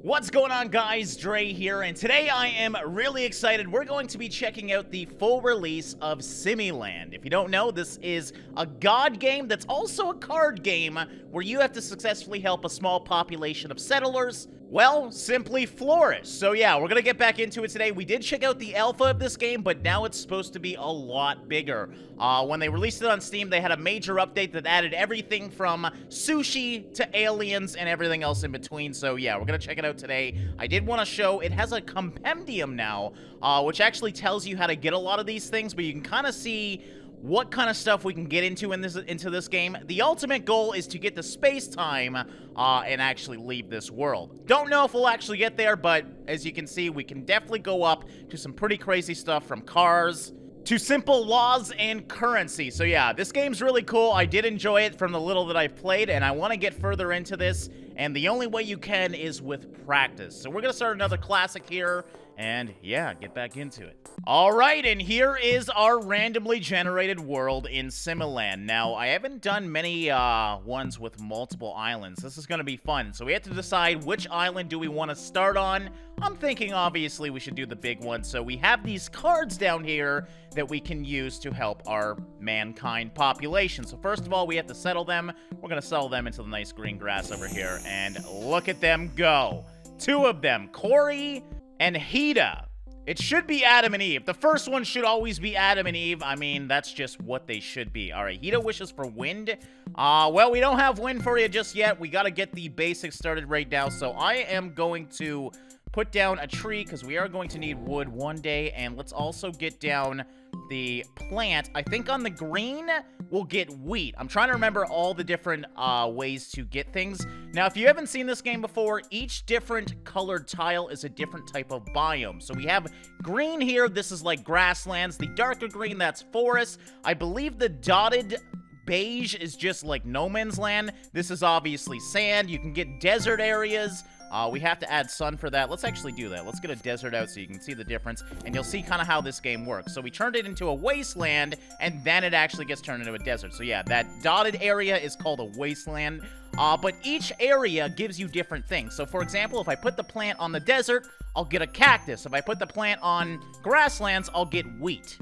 What's going on guys, Drae here, and today I am really excited. We're going to be checking out the full release of Simmiland. If you don't know, this is a god game that's also a card game where you have to successfully help a small population of settlers well, simply florist. So yeah, we're gonna get back into it today. We did check out the alpha of this game, but now it's supposed to be a lot bigger. Uh, when they released it on Steam, they had a major update that added everything from sushi to aliens and everything else in between. So yeah, we're gonna check it out today. I did want to show it has a compendium now, uh, which actually tells you how to get a lot of these things, but you can kind of see what kind of stuff we can get into in this into this game. The ultimate goal is to get the space-time uh, and actually leave this world. Don't know if we'll actually get there, but as you can see, we can definitely go up to some pretty crazy stuff from cars to simple laws and currency. So yeah, this game's really cool. I did enjoy it from the little that I've played, and I want to get further into this, and the only way you can is with practice. So we're going to start another classic here, and yeah, get back into it. All right, and here is our randomly generated world in Simmiland. Now, I haven't done many uh, ones with multiple islands. This is going to be fun. So we have to decide which island do we want to start on. I'm thinking, obviously, we should do the big one. So we have these cards down here that we can use to help our mankind population. So first of all, we have to settle them. We're going to settle them into the nice green grass over here. And look at them go. Two of them, Corey and Hida. It should be Adam and Eve. The first one should always be Adam and Eve. I mean, that's just what they should be. All right, Hida wishes for wind. Uh, well, we don't have wind for you just yet. We got to get the basics started right now. So I am going to put down a tree because we are going to need wood one day. And let's also get down the plant. I think on the green, we'll get wheat. I'm trying to remember all the different uh, ways to get things. Now, if you haven't seen this game before, each different colored tile is a different type of biome. So we have green here. This is like grasslands. The darker green, that's forest. I believe the dotted beige is just like no man's land. This is obviously sand. You can get desert areas. Uh, we have to add sun for that. Let's actually do that. Let's get a desert out so you can see the difference, and you'll see kind of how this game works. So we turned it into a wasteland, and then it actually gets turned into a desert. So yeah, that dotted area is called a wasteland. Uh, but each area gives you different things. So for example, if I put the plant on the desert, I'll get a cactus. If I put the plant on grasslands, I'll get wheat.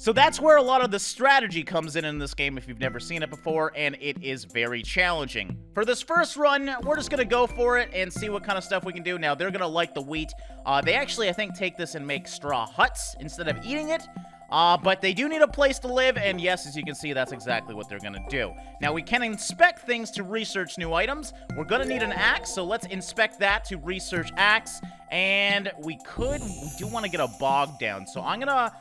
So that's where a lot of the strategy comes in in this game if you've never seen it before, and it is very challenging. For this first run, we're just going to go for it and see what kind of stuff we can do. Now, they're going to like the wheat. Uh, they actually, I think, take this and make straw huts instead of eating it. Uh, but they do need a place to live, and yes, as you can see, that's exactly what they're gonna do. Now, we can inspect things to research new items. We're gonna need an axe, so let's inspect that to research axe. And we could, we do want to get a bog down, so I'm gonna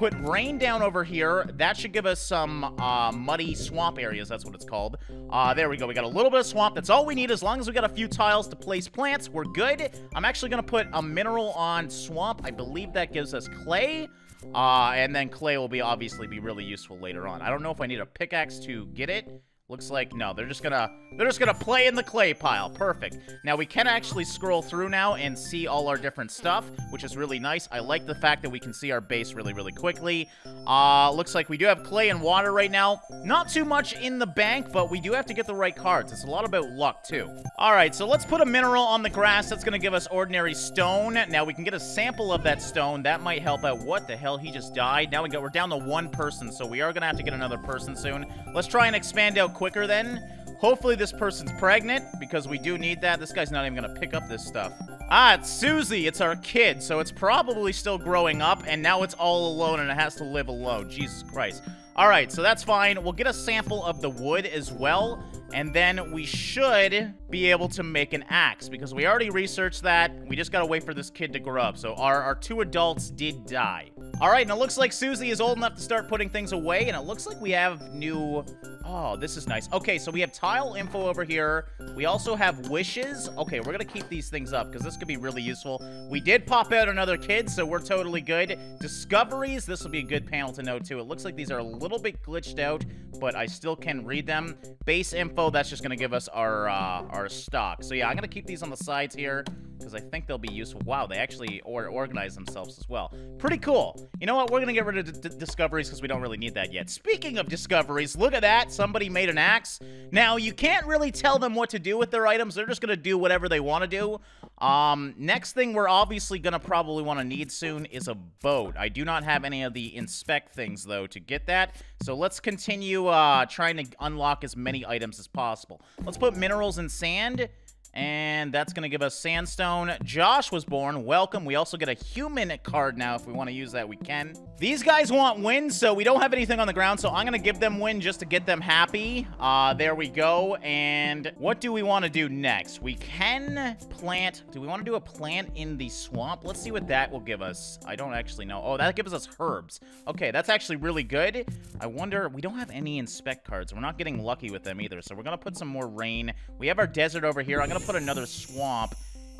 Put rain down over here. That should give us some uh, muddy swamp areas. That's what it's called. Uh, there we go. We got a little bit of swamp. That's all we need. As long as we got a few tiles to place plants, we're good. I'm actually going to put a mineral on swamp. I believe that gives us clay. Uh, and then clay will be obviously be really useful later on. I don't know if I need a pickaxe to get it. Looks like, no, they're just gonna, they're just gonna play in the clay pile. Perfect. Now, we can actually scroll through now and see all our different stuff, which is really nice. I like the fact that we can see our base really, really quickly. Uh, looks like we do have clay and water right now. Not too much in the bank, but we do have to get the right cards. It's a lot about luck, too. All right, so let's put a mineral on the grass. That's gonna give us ordinary stone. Now, we can get a sample of that stone. That might help out. What the hell? He just died. Now we got, we're down to one person, so we are gonna have to get another person soon. Let's try and expand out quicker then. Hopefully this person's pregnant, because we do need that. This guy's not even gonna pick up this stuff. Ah, it's Susie. It's our kid, so it's probably still growing up, and now it's all alone and it has to live alone. Jesus Christ. All right, so that's fine. We'll get a sample of the wood as well, and then we should be able to make an axe, because we already researched that. We just gotta wait for this kid to grow up. So our, our two adults did die. All right, and it looks like Susie is old enough to start putting things away, and it looks like we have new Oh, this is nice. Okay, so we have tile info over here. We also have wishes. Okay, we're to keep these things up because this could be really useful. We did pop out another kid, so we're totally good. Discoveries. This will be a good panel to know, too. It looks like these are a little bit glitched out, but I still can read them. Base info, that's just going to give us our, uh, our stock. So, yeah, I'm going to keep these on the sides here. because I think they'll be useful. Wow, they actually or organize themselves as well. Pretty cool. You know what? We're gonna get rid of discoveries because we don't really need that yet. Speaking of discoveries, look at that. Somebody made an axe. Now, you can't really tell them what to do with their items. They're just gonna do whatever they want to do. Um, next thing we're obviously gonna probably want to need soon is a boat. I do not have any of the inspect things, though, to get that. So let's continue uh, trying to unlock as many items as possible. Let's put minerals and sand and that's going to give us sandstone. Josh was born. Welcome. We also get a human card now. If we want to use that, we can. These guys want wind, so we don't have anything on the ground, so I'm going to give them wind just to get them happy. Uh, there we go. And what do we want to do next? We can plant... Do we want to do a plant in the swamp? Let's see what that will give us. I don't actually know. Oh, that gives us herbs. Okay, that's actually really good. I wonder... We don't have any inspect cards. We're not getting lucky with them either, so we're going to put some more rain. We have our desert over here. I'm going to put another swamp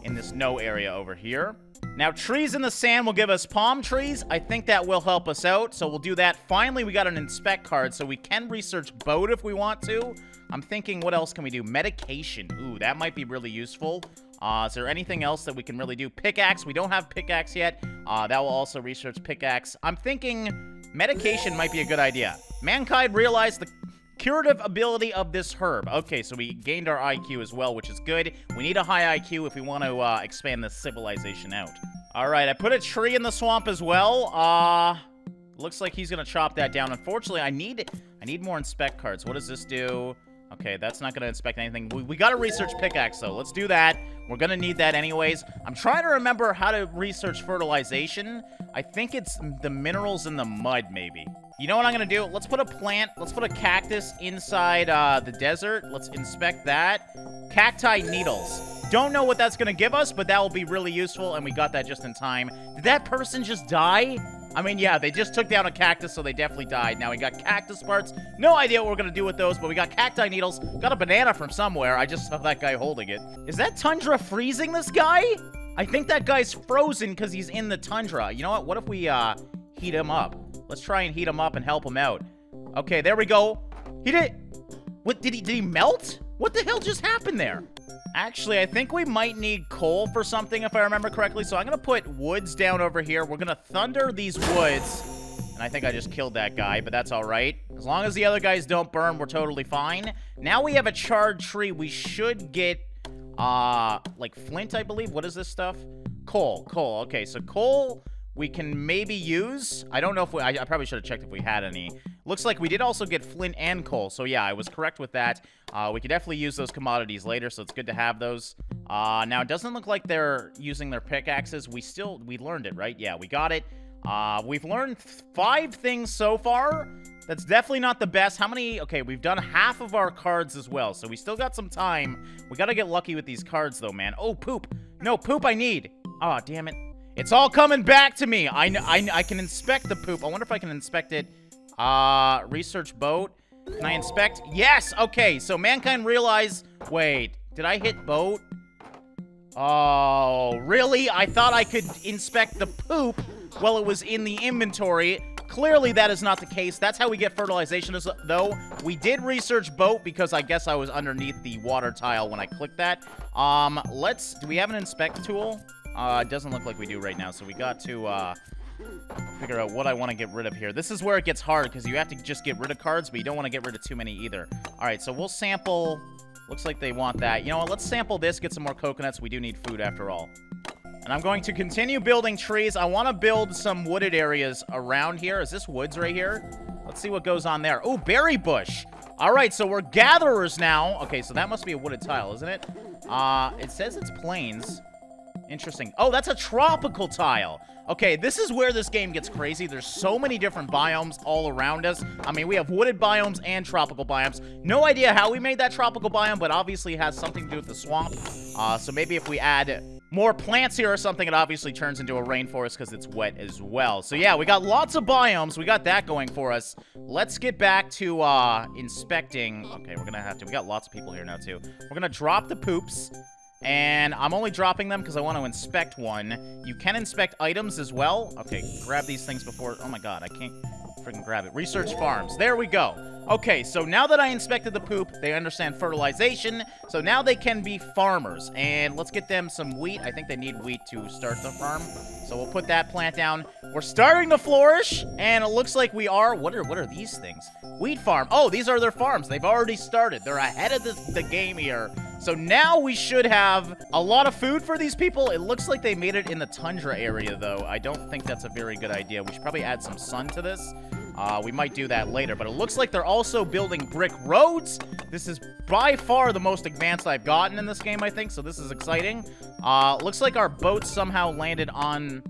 in this no area over here. Now, trees in the sand will give us palm trees. I think that will help us out, so we'll do that. Finally, we got an inspect card, so we can research boat if we want to. I'm thinking, what else can we do? Medication. Ooh, that might be really useful. Uh, is there anything else that we can really do? Pickaxe. We don't have pickaxe yet. Uh, that will also research pickaxe. I'm thinking medication might be a good idea. Mankind realized the Curative ability of this herb. Okay, so we gained our IQ as well, which is good. We need a high IQ if we want to uh, expand this civilization out. All right, I put a tree in the swamp as well. Uh, looks like he's gonna chop that down. Unfortunately, I need I need more inspect cards. What does this do? Okay, that's not gonna inspect anything. We, we gotta research pickaxe, though. Let's do that. We're gonna need that anyways. I'm trying to remember how to research fertilization. I think it's the minerals in the mud, maybe. You know what I'm gonna do? Let's put a plant, let's put a cactus inside uh, the desert. Let's inspect that. Cacti needles. Don't know what that's gonna give us, but that will be really useful, and we got that just in time. Did that person just die? I mean, yeah, they just took down a cactus, so they definitely died. Now we got cactus parts. No idea what we're gonna do with those, but we got cacti needles. Got a banana from somewhere. I just saw that guy holding it. Is that tundra freezing this guy? I think that guy's frozen because he's in the tundra. You know what? What if we, uh, heat him up? Let's try and heat him up and help him out. Okay, there we go. He did... What, did he, did he melt? What the hell just happened there? Actually, I think we might need coal for something, if I remember correctly. So I'm going to put woods down over here. We're going to thunder these woods. And I think I just killed that guy, but that's all right. As long as the other guys don't burn, we're totally fine. Now we have a charred tree. We should get, uh, like flint, I believe. What is this stuff? Coal. Coal. Okay, so coal we can maybe use. I don't know if we... I, I, probably should have checked if we had any. Looks like we did also get flint and coal. So, yeah, I was correct with that. Uh, we could definitely use those commodities later, so it's good to have those. Uh, now, it doesn't look like they're using their pickaxes. We still... We learned it, right? Yeah, we got it. Uh, we've learned five things so far. That's definitely not the best. How many? Okay, we've done half of our cards as well, so we still got some time. We gotta get lucky with these cards, though, man. Oh, poop. No, poop I need. Aw, oh, damn it. It's all coming back to me. I, I, I can inspect the poop. I wonder if I can inspect it. Uh, research boat. Can I inspect? Yes! Okay, so mankind realized... Wait, did I hit boat? Oh, really? I thought I could inspect the poop while it was in the inventory. Clearly, that is not the case. That's how we get fertilization, though. We did research boat because I guess I was underneath the water tile when I clicked that. Um, let's... Do we have an inspect tool? Uh, it doesn't look like we do right now, so we got to, uh, figure out what I want to get rid of here. This is where it gets hard, because you have to just get rid of cards, but you don't want to get rid of too many either. Alright, so we'll sample... Looks like they want that. You know what, let's sample this, get some more coconuts. We do need food after all. And I'm going to continue building trees. I want to build some wooded areas around here. Is this woods right here? Let's see what goes on there. Oh, berry bush. All right, so we're gatherers now. Okay, so that must be a wooded tile, isn't it? Uh, it says it's plains. Interesting. Oh, that's a tropical tile. Okay, this is where this game gets crazy. There's so many different biomes all around us. I mean, we have wooded biomes and tropical biomes. No idea how we made that tropical biome, but obviously it has something to do with the swamp. Uh, so maybe if we add more plants here or something, it obviously turns into a rainforest because it's wet as well. So yeah, we got lots of biomes. We got that going for us. Let's get back to uh, inspecting. Okay, we're going to have to. We got lots of people here now, too. We're going to drop the poops. And I'm only dropping them because I want to inspect one. You can inspect items as well. Okay, grab these things before... Oh my god, I can't freaking grab it. Research farms. There we go. Okay, so now that I inspected the poop, they understand fertilization, so now they can be farmers. And let's get them some wheat. I think they need wheat to start the farm. So we'll put that plant down. We're starting to flourish, and it looks like we are. What are what are these things? Wheat farm. Oh, these are their farms. They've already started. They're ahead of the, the game here. So now we should have a lot of food for these people. It looks like they made it in the tundra area, though. I don't think that's a very good idea. We should probably add some sun to this. Uh, we might do that later, but it looks like they're also building brick roads. This is by far the most advanced I've gotten in this game, I think, so this is exciting. Uh, looks like our boat somehow landed on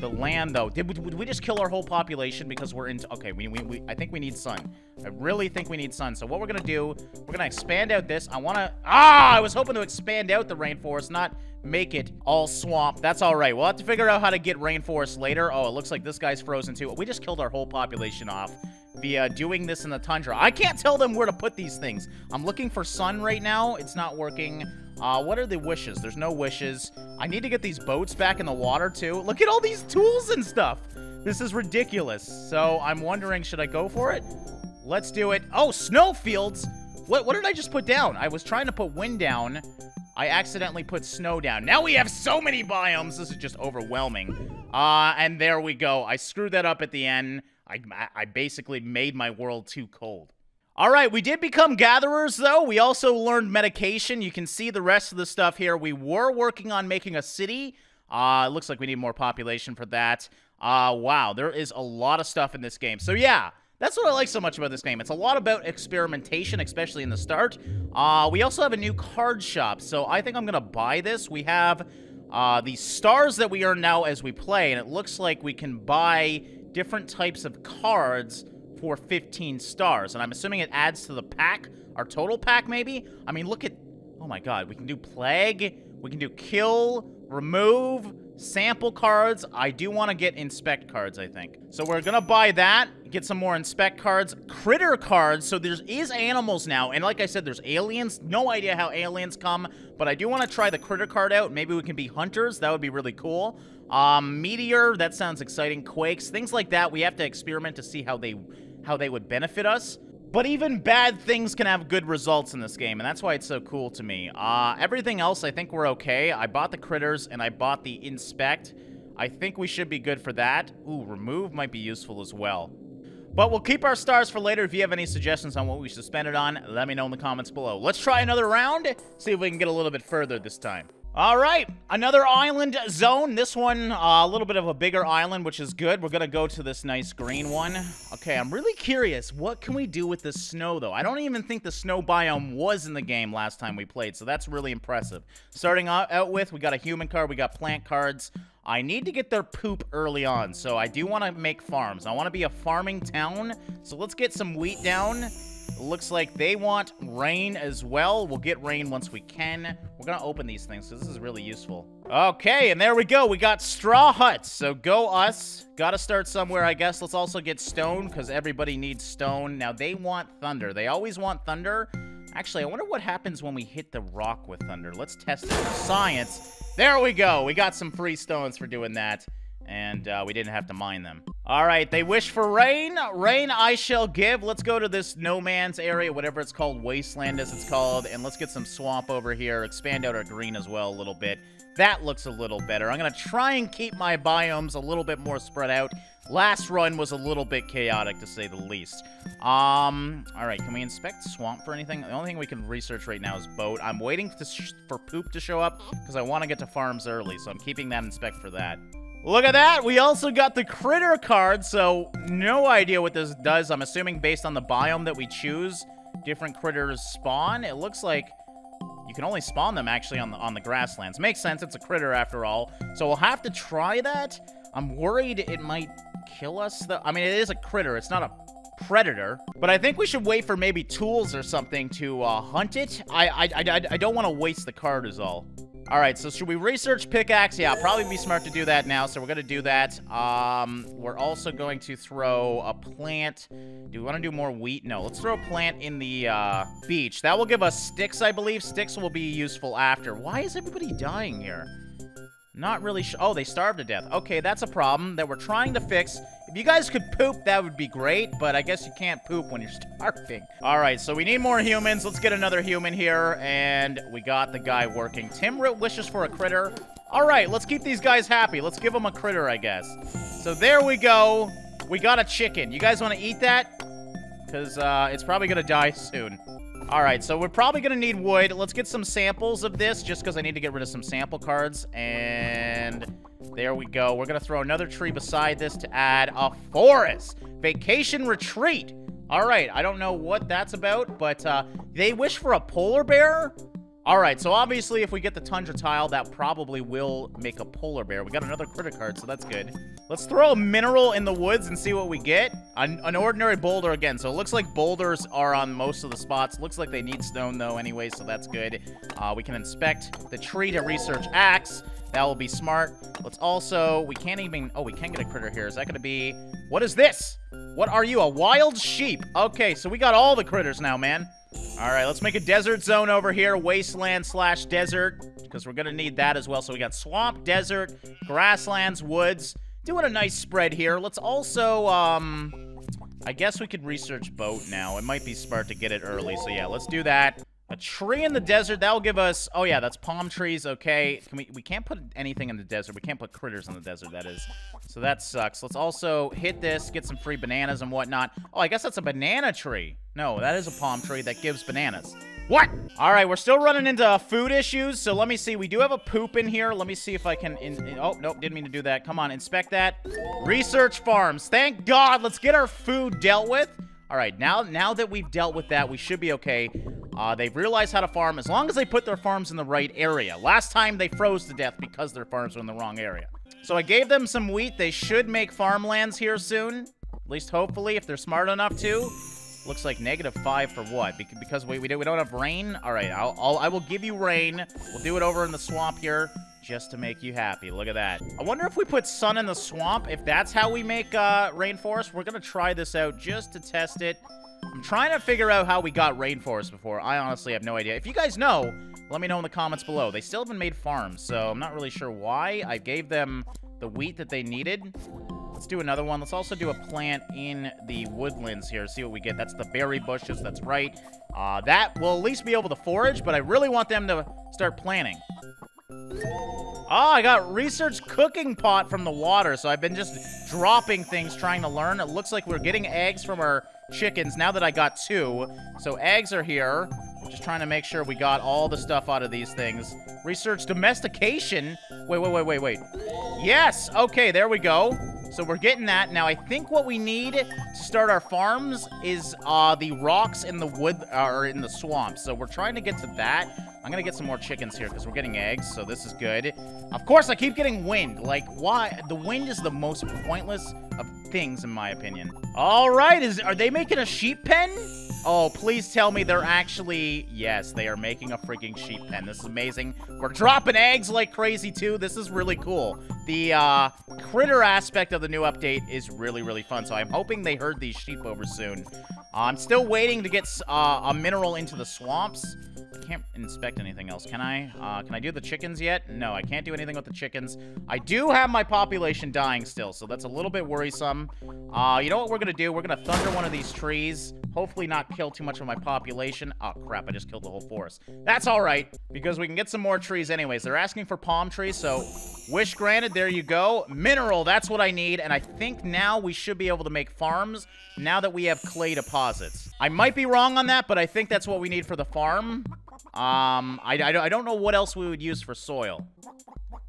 the land, though. Did, did we just kill our whole population because we're into... Okay, we, we, we, I think we need sun. I really think we need sun. So what we're going to do, we're going to expand out this. I want to... Ah! I was hoping to expand out the rainforest, not make it all swamp. That's all right. We'll have to figure out how to get rainforest later. Oh, it looks like this guy's frozen too. We just killed our whole population off via doing this in the tundra. I can't tell them where to put these things. I'm looking for sun right now. It's not working. Uh, what are the wishes? There's no wishes. I need to get these boats back in the water, too. Look at all these tools and stuff. This is ridiculous. So I'm wondering, should I go for it? Let's do it. Oh, snowfields. What, what did I just put down? I was trying to put wind down. I accidentally put snow down. Now we have so many biomes. This is just overwhelming. Uh, and there we go. I screwed that up at the end. I, I basically made my world too cold. All right, we did become gatherers, though. We also learned medication. You can see the rest of the stuff here. We were working on making a city. Uh, it looks like we need more population for that. Uh, wow, there is a lot of stuff in this game. So, yeah, that's what I like so much about this game. It's a lot about experimentation, especially in the start. Uh, we also have a new card shop, so I think I'm going to buy this. We have uh, the stars that we earn now as we play, and it looks like we can buy different types of cards for 15 stars. And I'm assuming it adds to the pack, our total pack maybe? I mean, look at, oh my god, we can do Plague, we can do Kill, Remove, Sample cards. I do want to get Inspect cards, I think. So we're going to buy that, get some more Inspect cards. Critter cards, so there is animals now. And like I said, there's aliens. No idea how aliens come, but I do want to try the Critter card out. Maybe we can be hunters. That would be really cool. Um, Meteor, that sounds exciting. Quakes, things like that. We have to experiment to see how they how they would benefit us. But even bad things can have good results in this game, and that's why it's so cool to me. Uh, everything else, I think we're okay. I bought the critters, and I bought the inspect. I think we should be good for that. Ooh, remove might be useful as well. But we'll keep our stars for later. If you have any suggestions on what we should spend it on, let me know in the comments below. Let's try another round, see if we can get a little bit further this time. All right, another island zone. This one, uh, a little bit of a bigger island, which is good. We're gonna go to this nice green one. Okay, I'm really curious. What can we do with the snow, though? I don't even think the snow biome was in the game last time we played, so that's really impressive. Starting out with, we got a human card, we got plant cards. I need to get their poop early on, so I do want to make farms. I want to be a farming town, so let's get some wheat down. Looks like they want rain as well. We'll get rain once we can. We're going to open these things because this is really useful. Okay, and there we go. We got straw huts. So go us. Got to start somewhere, I guess. Let's also get stone because everybody needs stone. Now, they want thunder. They always want thunder. Actually, I wonder what happens when we hit the rock with thunder. Let's test it for science. There we go. We got some free stones for doing that and uh, we didn't have to mine them. All right, they wish for rain. Rain I shall give. Let's go to this no man's area, whatever it's called, wasteland as it's called, and let's get some swamp over here, expand out our green as well a little bit. That looks a little better. I'm going to try and keep my biomes a little bit more spread out. Last run was a little bit chaotic, to say the least. Um, all right, can we inspect swamp for anything? The only thing we can research right now is boat. I'm waiting for poop to show up because I want to get to farms early, so I'm keeping that inspect for that. Look at that. We also got the critter card, so no idea what this does. I'm assuming based on the biome that we choose, different critters spawn. It looks like you can only spawn them actually on the on the grasslands. Makes sense. It's a critter after all. So we'll have to try that. I'm worried it might kill us. Though. I mean, it is a critter. It's not a predator. But I think we should wait for maybe tools or something to uh, hunt it. I, I, I, I don't want to waste the card is all. All right, so should we research pickaxe? Yeah, probably be smart to do that now, so we're going to do that. Um, we're also going to throw a plant. Do we want to do more wheat? No, let's throw a plant in the uh, beach. That will give us sticks, I believe. Sticks will be useful after. Why is everybody dying here? Not really sure. Oh, they starved to death. Okay, that's a problem that we're trying to fix. If you guys could poop, that would be great, but I guess you can't poop when you're starving. All right, so we need more humans. Let's get another human here, and we got the guy working. Tim wishes for a critter. All right, let's keep these guys happy. Let's give them a critter, I guess. So there we go. We got a chicken. You guys want to eat that? Because uh, it's probably going to die soon. All right, so we're probably going to need wood. Let's get some samples of this just because I need to get rid of some sample cards. And there we go. We're going to throw another tree beside this to add a forest. Vacation retreat. All right, I don't know what that's about, but uh, they wish for a polar bear? All right, so obviously if we get the Tundra tile, that probably will make a polar bear. We got another critter card, so that's good. Let's throw a mineral in the woods and see what we get. An, an, ordinary boulder again. So it looks like boulders are on most of the spots. Looks like they need stone, though, anyway, so that's good. Uh, we can inspect the tree to research axe. That will be smart. Let's also... We can't even... Oh, we can get a critter here. Is that going to be... What is this? What are you? A wild sheep. Okay, so we got all the critters now, man. All right, let's make a desert zone over here. Wasteland slash desert, because we're going to need that as well. So we got swamp, desert, grasslands, woods. Doing a nice spread here. Let's also, um... I guess we could research boat now. It might be smart to get it early. So yeah, let's do that. A tree in the desert, that'll give us... Oh, yeah, that's palm trees, okay. Can we, we can't put anything in the desert. We can't put critters in the desert, that is. So that sucks. Let's also hit this, get some free bananas and whatnot. Oh, I guess that's a banana tree. No, that is a palm tree that gives bananas. What? All right, we're still running into food issues, so let me see. We do have a poop in here. Let me see if I can... Oh, nope, didn't mean to do that. Come on, inspect that. Research farms. Thank God. Let's get our food dealt with. All right, now, now that we've dealt with that, we should be okay. Uh, they've realized how to farm as long as they put their farms in the right area. Last time they froze to death because their farms were in the wrong area. So I gave them some wheat. They should make farmlands here soon. At least hopefully, if they're smart enough to. Looks like negative five for what? Because we, we, don't, we don't have rain? All right, I'll, I'll, I will give you rain. We'll do it over in the swamp here just to make you happy. Look at that. I wonder if we put sun in the swamp, if that's how we make uh, rainforest. We're going to try this out just to test it. I'm trying to figure out how we got rainforest before. I honestly have no idea. If you guys know, let me know in the comments below. They still haven't made farms, so I'm not really sure why. I gave them the wheat that they needed. Let's do another one. Let's also do a plant in the woodlands here. See what we get. That's the berry bushes. That's right. Uh, that will at least be able to forage, but I really want them to start planting. Oh, I got research cooking pot from the water, so I've been just dropping things trying to learn. It looks like we're getting eggs from our chickens now that I got two. So eggs are here. Just trying to make sure we got all the stuff out of these things. Research domestication. Wait, wait, wait, wait, wait. Yes! Okay, there we go. So we're getting that. Now, I think what we need to start our farms is uh, the rocks in the wood, or in the swamp. So we're trying to get to that. I'm gonna get some more chickens here because we're getting eggs, so this is good. Of course, I keep getting wind. Like, why? The wind is the most pointless of things, in my opinion. All right, is are they making a sheep pen? Oh, please tell me they're actually... Yes, they are making a freaking sheep pen. This is amazing. We're dropping eggs like crazy, too. This is really cool. The uh, critter aspect of the new update is really, really fun, so I'm hoping they herd these sheep over soon. Uh, I'm still waiting to get uh, a mineral into the swamps I can't inspect anything else, can I? Uh, can I do the chickens yet? No, I can't do anything with the chickens. I do have my population dying still, so that's a little bit worrisome. Uh, you know what we're gonna do? We're gonna thunder one of these trees. Hopefully not kill too much of my population. Oh, crap, I just killed the whole forest. That's all right, because we can get some more trees anyways. They're asking for palm trees, so wish granted, there you go. Mineral, that's what I need, and I think now we should be able to make farms now that we have clay deposits. I might be wrong on that, but I think that's what we need for the farm. Um, I, I, I don't know what else we would use for soil.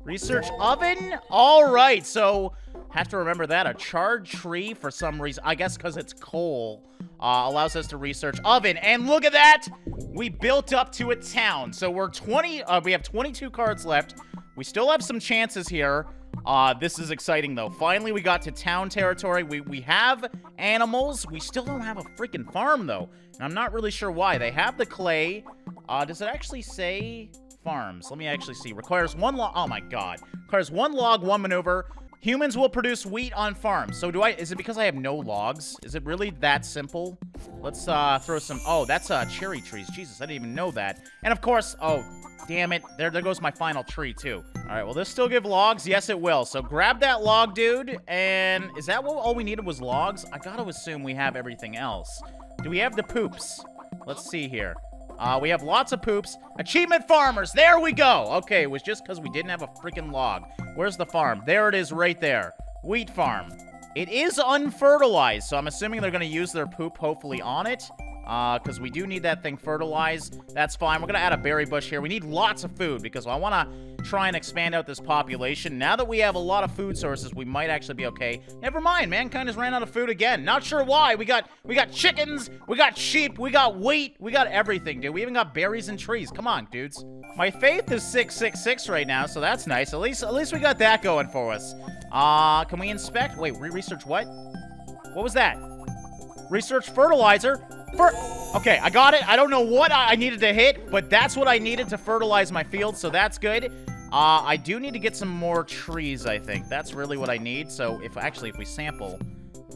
Research oven? All right, so have to remember that. A charred tree for some reason. I guess because it's coal. Uh, allows us to research oven. And look at that! We built up to a town. So we're 20, uh, we have 22 cards left. We still have some chances here. Uh, this is exciting, though. Finally, we got to town territory. We, we have animals. We still don't have a freaking farm, though. And I'm not really sure why. They have the clay. Uh, does it actually say farms? Let me actually see. Requires one log. Oh, my God. Requires one log, one maneuver. Humans will produce wheat on farms. So do I, is it because I have no logs? Is it really that simple? Let's uh, throw some, oh, that's uh, cherry trees. Jesus, I didn't even know that. And of course, oh, damn it. There, there goes my final tree, too. All right, will this still give logs? Yes, it will. So grab that log, dude. And is that what all we needed was logs? I gotta assume we have everything else. Do we have the poops? Let's see here. Uh, we have lots of poops. Achievement farmers. There we go. Okay, it was just because we didn't have a freaking log. Where's the farm? There it is right there. Wheat farm. It is unfertilized, so I'm assuming they're going to use their poop hopefully on it. Uh, because we do need that thing fertilized. That's fine. We're going to add a berry bush here. We need lots of food because I want to try and expand out this population. Now that we have a lot of food sources, we might actually be okay. Never mind. Mankind has ran out of food again. Not sure why. We got we got chickens. We got sheep. We got wheat. We got everything, dude. We even got berries and trees. Come on, dudes. My faith is 666 right now, so that's nice. At least at least we got that going for us. Uh, can we inspect? Wait, re-research what? What was that? Research fertilizer. Fer okay, I got it. I don't know what I, I needed to hit, but that's what I needed to fertilize my field, so that's good. Uh, I do need to get some more trees, I think. That's really what I need. So if actually, if we sample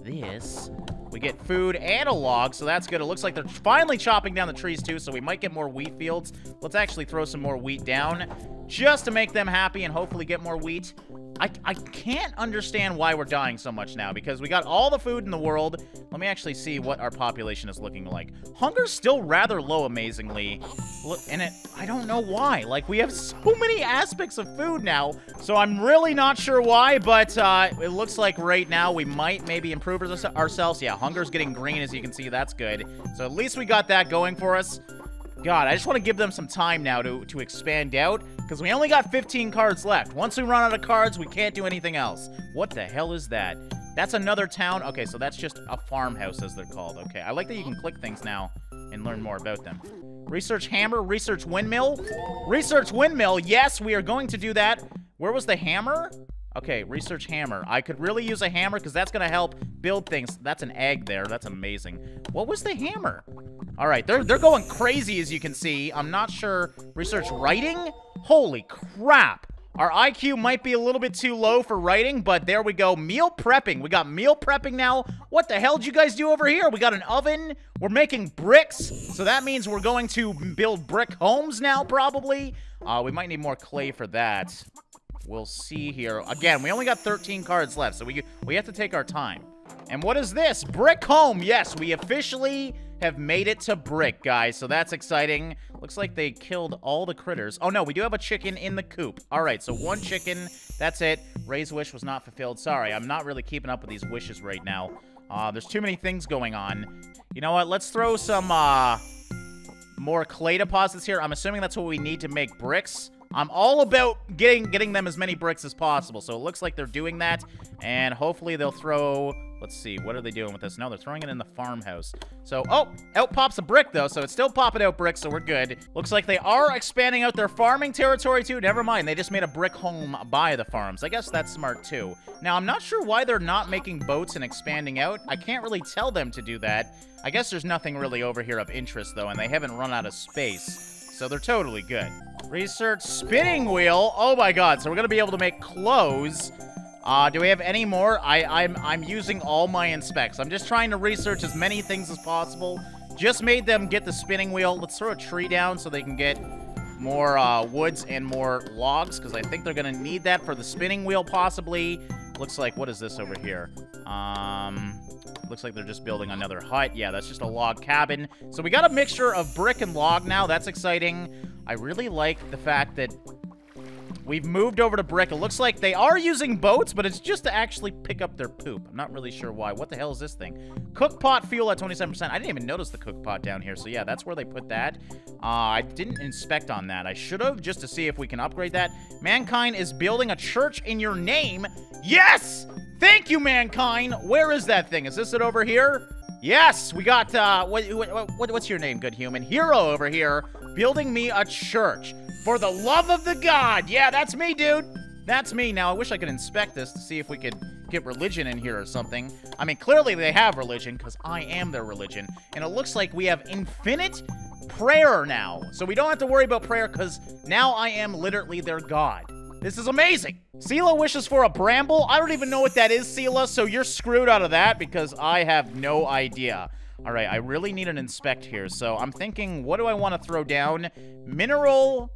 this, we get food and a log, so that's good. It looks like they're finally chopping down the trees, too, so we might get more wheat fields. Let's actually throw some more wheat down just to make them happy and hopefully get more wheat. I, I can't understand why we're dying so much now, because we got all the food in the world. Let me actually see what our population is looking like. Hunger's still rather low, amazingly. Look, and it, I don't know why. Like, we have so many aspects of food now, so I'm really not sure why, but uh, it looks like right now we might maybe improve ourselves. Yeah, hunger's getting green, as you can see. That's good. So at least we got that going for us. God, I just want to give them some time now to, to expand out, because we only got 15 cards left. Once we run out of cards, we can't do anything else. What the hell is that? That's another town? Okay, so that's just a farmhouse, as they're called. Okay, I like that you can click things now and learn more about them. Research hammer, research windmill. Research windmill, yes, we are going to do that. Where was the hammer? Okay, research hammer. I could really use a hammer because that's going to help build things. That's an egg there. That's amazing. What was the hammer? All right, they're, they're going crazy, as you can see. I'm not sure. Research writing? Holy crap. Our IQ might be a little bit too low for writing, but there we go. Meal prepping. We got meal prepping now. What the hell did you guys do over here? We got an oven. We're making bricks. So that means we're going to build brick homes now, probably. Uh, we might need more clay for that. We'll see here. Again, we only got 13 cards left, so we, we have to take our time. And what is this? Brick home. Yes, we officially have made it to brick, guys, so that's exciting. Looks like they killed all the critters. Oh, no, we do have a chicken in the coop. All right, so one chicken. That's it. Ray's wish was not fulfilled. Sorry, I'm not really keeping up with these wishes right now. Uh, there's too many things going on. You know what? Let's throw some uh, more clay deposits here. I'm assuming that's what we need to make bricks. I'm all about getting getting them as many bricks as possible. So it looks like they're doing that. And hopefully they'll throw... Let's see. What are they doing with this? No, they're throwing it in the farmhouse. So, oh, out pops a brick, though. So it's still popping out bricks, so we're good. Looks like they are expanding out their farming territory, too. Never mind. They just made a brick home by the farms. I guess that's smart, too. Now, I'm not sure why they're not making boats and expanding out. I can't really tell them to do that. I guess there's nothing really over here of interest, though, and they haven't run out of space so they're totally good. Research spinning wheel. Oh my god, so we're gonna be able to make clothes. Uh, do we have any more? I, I'm, I'm using all my inspects. I'm just trying to research as many things as possible. Just made them get the spinning wheel. Let's throw a tree down so they can get more uh, woods and more logs, because I think they're going to need that for the spinning wheel, possibly. Looks like, what is this over here? Um, Looks like they're just building another hut. Yeah, that's just a log cabin. So we got a mixture of brick and log now. That's exciting. I really like the fact that We've moved over to brick. It looks like they are using boats, but it's just to actually pick up their poop. I'm not really sure why. What the hell is this thing? Cook pot fuel at 27%. I didn't even notice the cook pot down here. So yeah, that's where they put that. Uh, I didn't inspect on that. I should have just to see if we can upgrade that. Mankind is building a church in your name. Yes! Thank you, Mankind! Where is that thing? Is this it over here? Yes, we got, uh, what, what, what's your name, good human? Hero over here, building me a church. For the love of the God! Yeah, that's me, dude! That's me. Now, I wish I could inspect this to see if we could get religion in here or something. I mean, clearly they have religion, because I am their religion. And it looks like we have infinite prayer now. So we don't have to worry about prayer, because now I am literally their God. This is amazing. Sela wishes for a bramble. I don't even know what that is, Sela, so you're screwed out of that because I have no idea. All right, I really need an inspect here. So I'm thinking, what do I want to throw down? Mineral.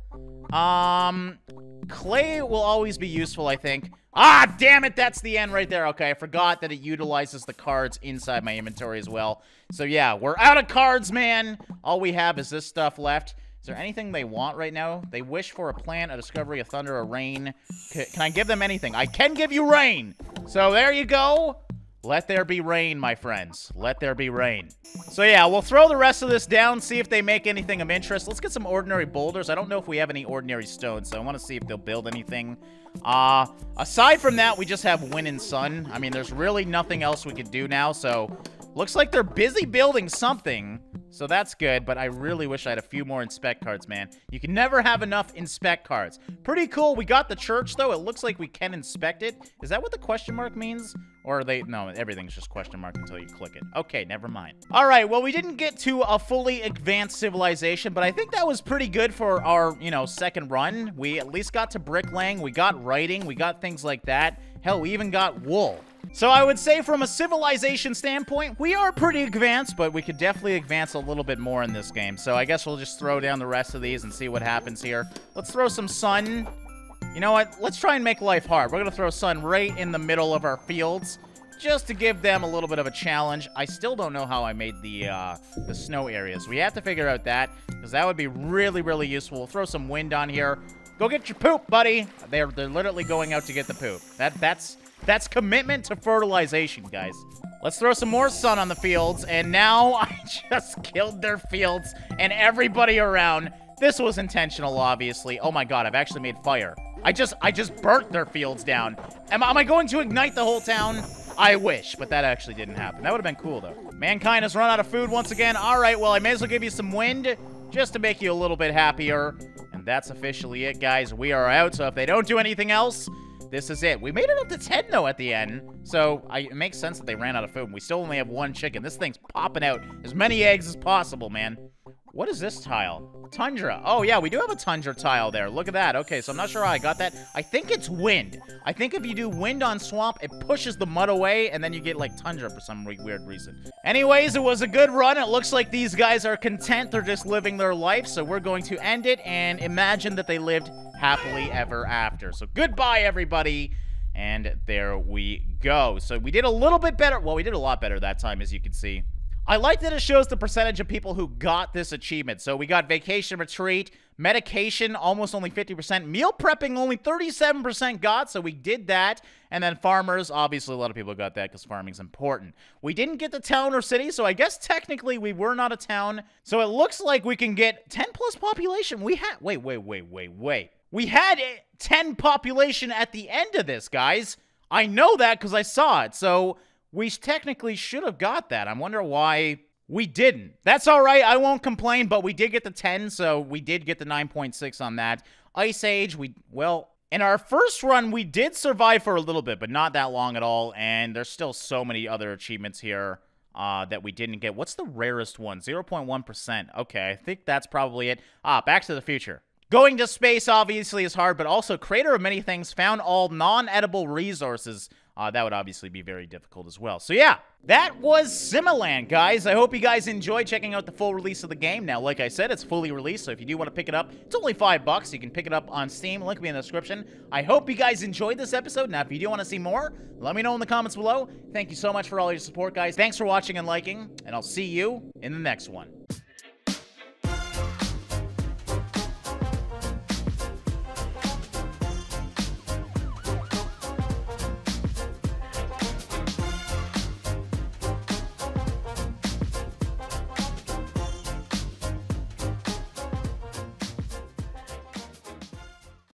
Um, clay will always be useful, I think. Ah, damn it, that's the end right there. Okay, I forgot that it utilizes the cards inside my inventory as well. So yeah, we're out of cards, man. All we have is this stuff left. Is there anything they want right now? They wish for a plant, a discovery, a thunder, a rain. C can I give them anything? I can give you rain! So there you go. Let there be rain, my friends. Let there be rain. So yeah, we'll throw the rest of this down, see if they make anything of interest. Let's get some ordinary boulders. I don't know if we have any ordinary stones, so I want to see if they'll build anything. Uh, aside from that, we just have wind and sun. I mean, there's really nothing else we could do now, so Looks like they're busy building something. So that's good, but I really wish I had a few more inspect cards, man. You can never have enough inspect cards. Pretty cool. We got the church, though. It looks like we can inspect it. Is that what the question mark means? Or they... No, everything's just question mark until you click it. Okay, never mind. All right, well, we didn't get to a fully advanced civilization, but I think that was pretty good for our, you know, second run. We at least got to bricklaying. We got writing. We got things like that. Hell, we even got wool. So I would say from a civilization standpoint, we are pretty advanced, but we could definitely advance a little bit more in this game. So I guess we'll just throw down the rest of these and see what happens here. Let's throw some sun. You know what? Let's try and make life hard. We're going to throw sun right in the middle of our fields just to give them a little bit of a challenge. I still don't know how I made the uh, the snow areas. We have to figure out that because that would be really, really useful. We'll throw some wind on here. Go get your poop, buddy. They're, they're literally going out to get the poop. That That's that's commitment to fertilization, guys. Let's throw some more sun on the fields, and now I just killed their fields and everybody around. This was intentional, obviously. Oh my god, I've actually made fire. I just I just burnt their fields down. Am, am I going to ignite the whole town? I wish, but that actually didn't happen. That would have been cool, though. Mankind has run out of food once again. All right, well, I may as well give you some wind just to make you a little bit happier. And that's officially it, guys. We are out, so if they don't do anything else, this is it. We made it up to 10, though, at the end. So I, it makes sense that they ran out of food. We still only have one chicken. This thing's popping out as many eggs as possible, man. What is this tile? Tundra. Oh, yeah, we do have a tundra tile there. Look at that. Okay, so I'm not sure how I got that. I think it's wind. I think if you do wind on swamp, it pushes the mud away, and then you get, like, tundra for some weird reason. Anyways, it was a good run. It looks like these guys are content. They're just living their life, so we're going to end it and imagine that they lived happily ever after. So goodbye, everybody. And there we go. So we did a little bit better. Well, we did a lot better that time, as you can see. I like that it shows the percentage of people who got this achievement. So we got vacation retreat, medication, almost only 50%, meal prepping, only 37% got, so we did that. And then farmers, obviously a lot of people got that because farming's important. We didn't get the town or city, so I guess technically we were not a town. So it looks like we can get 10 plus population. We had, wait, wait, wait, wait, wait. We had 10 population at the end of this, guys. I know that because I saw it. So we technically should have got that. I wonder why we didn't. That's all right. I won't complain, but we did get the 10, so we did get the 9.6 on that. Ice Age, we, well, in our first run, we did survive for a little bit, but not that long at all, and there's still so many other achievements here uh, that we didn't get. What's the rarest one? 0.1%. Okay, I think that's probably it. Ah, Back to the Future. Going to space obviously is hard, but also creator of many things found all non-edible resources uh, that would obviously be very difficult as well. So yeah, that was Simmiland, guys. I hope you guys enjoyed checking out the full release of the game. Now, like I said, it's fully released, so if you do want to pick it up, it's only five bucks. You can pick it up on Steam. Link will be in the description. I hope you guys enjoyed this episode. Now, if you do want to see more, let me know in the comments below. Thank you so much for all your support, guys. Thanks for watching and liking, and I'll see you in the next one.